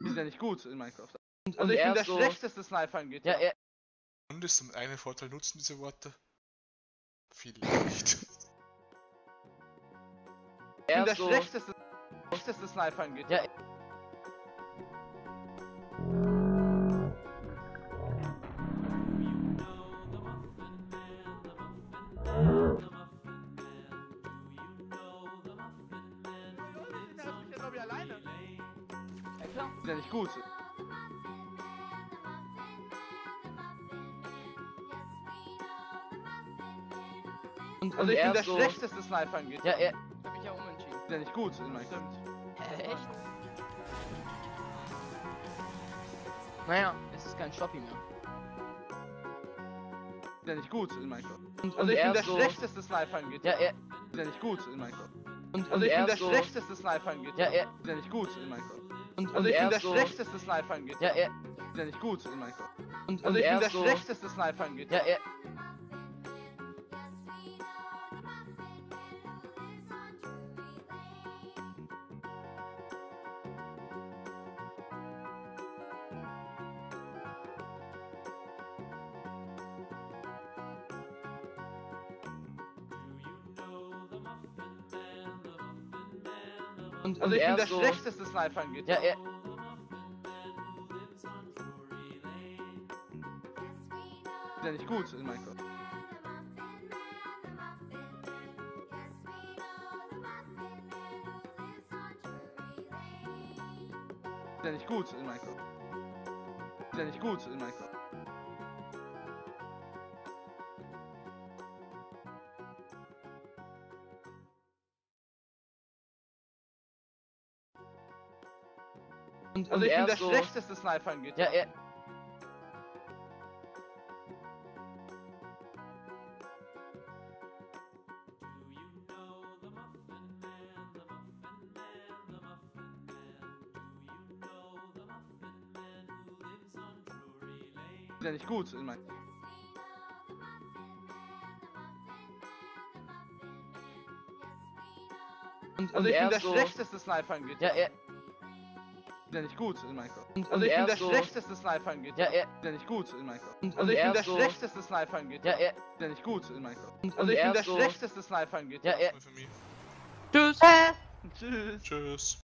Die sind ja nicht gut in Minecraft. Und, Also und ich bin er der so, schlechteste Sniper in GTA. Ja, er, Und ist zum einen Vorteil nutzen diese Worte? Vielleicht. ich bin er der so, schlechteste, schlechteste Sniper in GTA. Ja, sind ja nicht gut. Und, Also und ich bin er der so, schlechteste Sniper in GTA. ja, er, hab ich ja umentschieden. Sind ja nicht gut in Minecraft. Echt? Naja, es ist kein Shopee mehr. Sind ja nicht gut in Minecraft. Und, Also und ich bin er der so, schlechteste Sniper in GTA. ja, er, sind ja nicht gut in Minecraft. und, Also ich bin er der so, schlechteste Sniper in GTA. ja, er, Die sind ja nicht gut in Minecraft. Und, Also und ich bin er der so, schlechteste Sniper in GTA. ja, er, sind ja nicht gut in Minecraft. und, Also und ich bin er der so, schlechteste Sniper in GTA. ja, er, und, Also und ich bin er der so, schlechteste Sniper in GTA. ja, er, sind ja nicht gut in Minecraft. Sind ja nicht gut in Minecraft. Sind ja nicht gut in Minecraft. Und, Also und ich bin er der so, schlechteste Sniper in GTA. ja, er, ja nicht gut in Minecraft. und, Also und ich bin er der so, schlechteste Sniper in GTA. ja, er, Sind ja nicht gut in Minecraft. und, Also und ich bin er der so, schlechteste Sniper in GTA. ja, er, sind ja nicht gut in Minecraft. und, Also und ich bin er der so, schlechteste Sniper in GTA. ja, er, sind ja nicht gut in Minecraft. und, Also und ich bin er der so, schlechteste Sniper in GTA. ja, er, mich. tschüss. Tschüss. Tschüss.